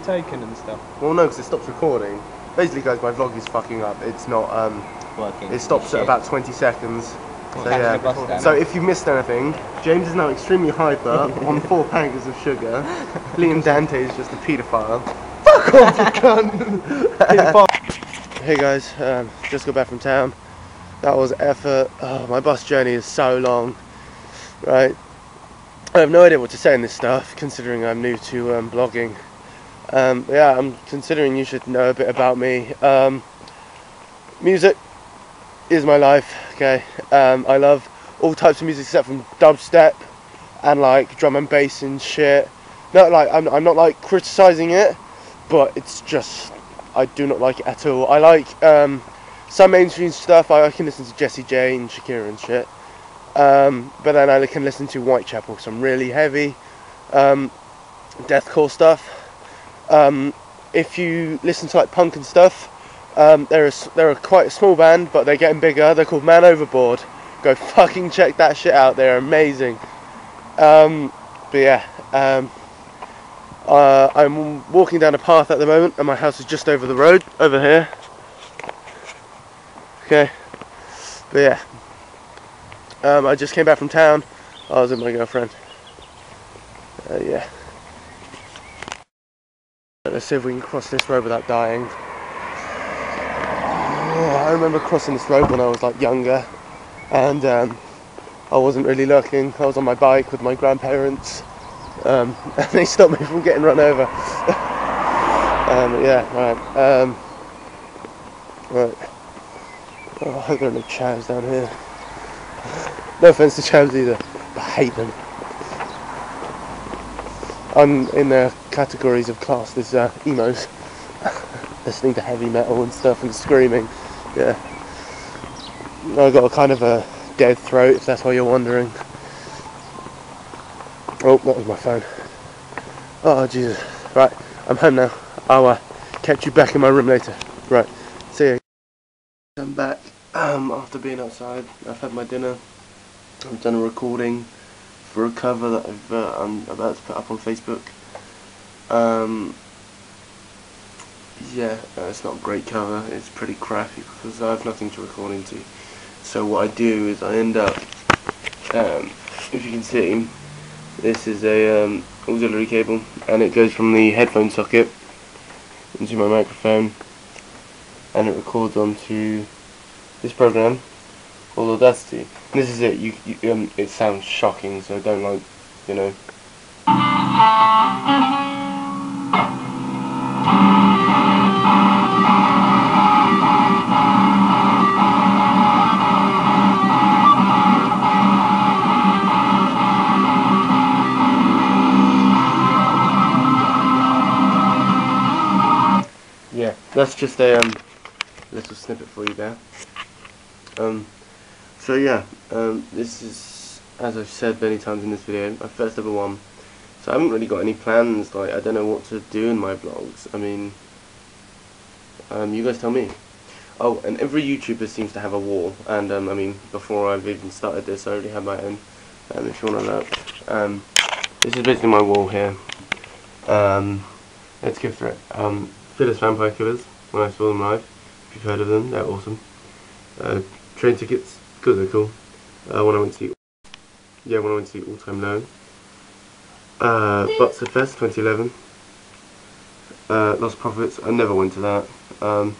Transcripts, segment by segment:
taken and stuff. Well, no, because it stops recording. Basically, guys, my vlog is fucking up. It's not. Um, Working. it stops at about 20 seconds. So yeah. a bus down. So if you missed anything, James is now extremely hyper on four packets of sugar. Liam Dante is just a paedophile. Fuck off, you cunt! hey guys, um, just got back from town. That was effort. Oh, my bus journey is so long. Right. I have no idea what to say in this stuff, considering I'm new to um, blogging. Um, yeah, I'm considering you should know a bit about me. Um, music is my life. Okay, um, I love all types of music except from dubstep and like drum and bass and shit. Not like I'm, I'm not like criticizing it, but it's just I do not like it at all. I like um, some mainstream stuff. I, I can listen to Jessie J and Shakira and shit. Um, but then I can listen to Whitechapel, some really heavy um, deathcore stuff. Um, if you listen to like punk and stuff, um, they're a, they're a quite a small band, but they're getting bigger. They're called Man Overboard. Go fucking check that shit out. They're amazing. Um, but yeah, um, uh, I'm walking down a path at the moment, and my house is just over the road, over here. Okay, but yeah, um, I just came back from town. I was with my girlfriend. Uh, yeah. Let's see if we can cross this road without dying. Oh, I remember crossing this road when I was like younger, and um, I wasn't really looking. I was on my bike with my grandparents, um, and they stopped me from getting run over. um, yeah, right. Um, right. Oh, I hope there are no chavs down here. No offense to chavs either, I hate them. I'm in the categories of class There's uh, emos, listening to heavy metal and stuff and screaming. Yeah, I've got a kind of a dead throat, if that's why you're wondering. Oh, that was my phone. Oh Jesus! Right, I'm home now. I'll uh, catch you back in my room later. Right, see you. I'm back um, after being outside. I've had my dinner. I've done a recording for a cover that I've, uh, I'm about to put up on Facebook. Um, yeah, uh, it's not a great cover. It's pretty crappy because I have nothing to record into. So what I do is I end up, um, if you can see, this is a um, auxiliary cable, and it goes from the headphone socket into my microphone, and it records onto this program called Audacity. And this is it. You, you um, it sounds shocking, so I don't like, you know. That's just a um, little snippet for you there. Um, so yeah, um, this is, as I've said many times in this video, my first ever one. So I haven't really got any plans, like I don't know what to do in my vlogs. I mean, um, you guys tell me. Oh, and every YouTuber seems to have a wall, and um, I mean, before I've even started this, I already had my own, um, if you want to look. Um, this is basically my wall here. Um, let's go through it. Um, Fearless Vampire Killers, when I saw them live, if you've heard of them, they're awesome. Uh, train tickets, because they're cool. Uh, when I went to see, yeah, when I went to see All Time Low. Uh, Butser Fest 2011. Uh, Lostprophets, I never went to that. Um,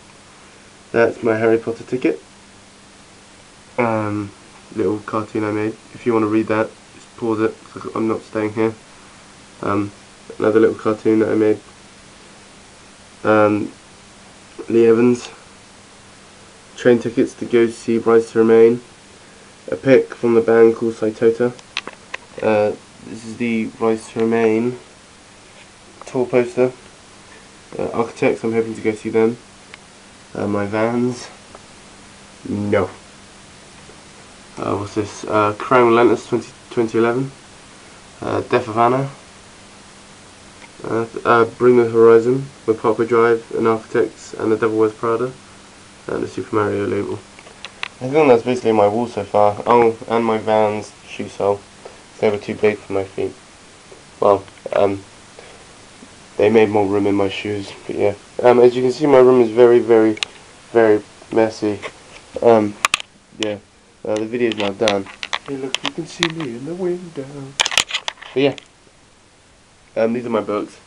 that's my Harry Potter ticket. Um, little cartoon I made. If you want to read that, just pause it, I'm not staying here. Um, another little cartoon that I made. Um, Lee Evans. Train tickets to go see Rise to Remain. A pic from the band called Saitota. Uh, this is the Rise to Remain tour poster. Uh, Architects, I'm hoping to go see them. Uh, my Vans. No. Uh, what's this? Uh, Kerrang Relentless 20, 2011. Uh, Death of Anna. Uh, uh, Bring the Horizon with Parkway Drive and Architects and the Devil Wears Prada and the Super Mario label. I think that's basically my wall so far. Oh, and my Vans shoe sole. They were too big for my feet. Well, um, they made more room in my shoes. But yeah, um, as you can see, my room is very, very, very messy. Um, yeah, uh, the video's now done. Hey, look, you can see me in the window. But yeah, um, these are my books.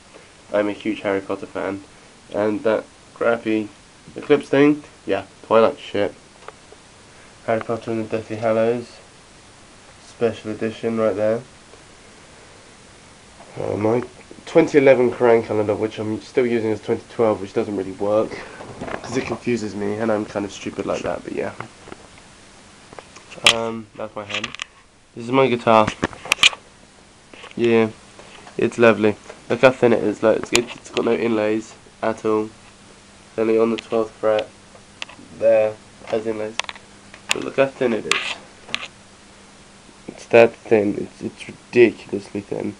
I'm a huge Harry Potter fan, and that crappy Eclipse thing, yeah, Twilight shit. Harry Potter and the Deathly Hallows, special edition right there. Uh, my 2011 Kerrang calendar, which I'm still using as 2012, which doesn't really work because it confuses me, and I'm kind of stupid like that. But yeah, um, that's my hand. This is my guitar. Yeah, it's lovely. Look how thin it is. Like it's, it's got no inlays at all. It's only on the 12th fret. There has inlays. But look how thin it is. It's that thin. It's it's ridiculously thin.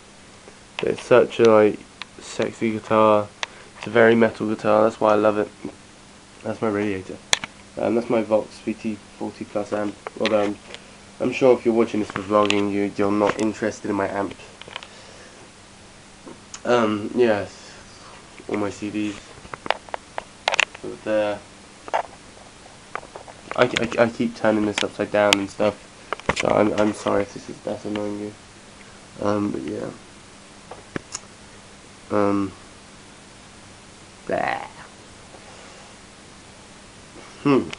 But it's such a like sexy guitar. It's a very metal guitar. That's why I love it. That's my radiator. Um, that's my Vox VT40 Plus amp. Although I'm, I'm sure if you're watching this for vlogging, you you're not interested in my amp. Um, yes, all my CDs. there. I, I, I keep turning this upside down and stuff, so I'm, I'm sorry if this is that's annoying you. Um, but yeah. Um. Blah. Hmm.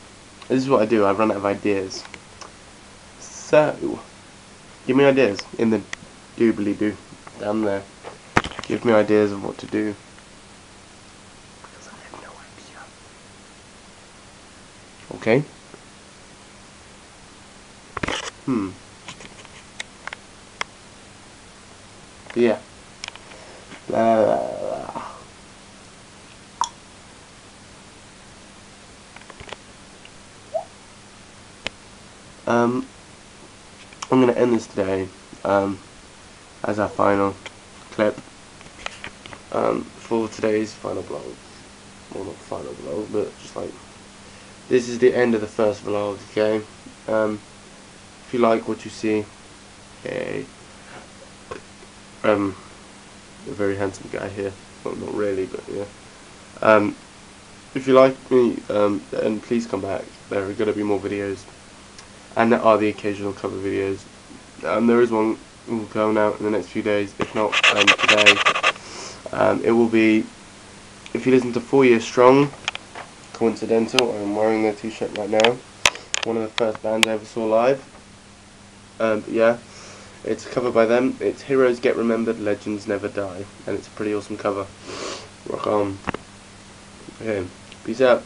This is what I do. I run out of ideas. So, give me ideas in the doobly doo down there. Give me ideas of what to do. Because I have no idea. Okay. Hmm. Yeah. Uh, um, I'm going to end this today um, as our final clip um, for today's final vlog. Well, not final vlog, but just like this is the end of the first vlog. Okay. Um, if you like what you see, hey, um, a very handsome guy here. Well, not really, but yeah. Um, if you like me, um, then please come back. There are going to be more videos, and there are the occasional cover videos. Um, there is one come out in the next few days. If not um, today, um, it will be. If you listen to Four Years Strong, coincidental. I'm wearing their T-shirt right now. One of the first bands I ever saw live. Um, yeah, it's a cover by them. It's Heroes Get Remembered, Legends Never Die, and it's a pretty awesome cover. Rock on. Okay, peace out.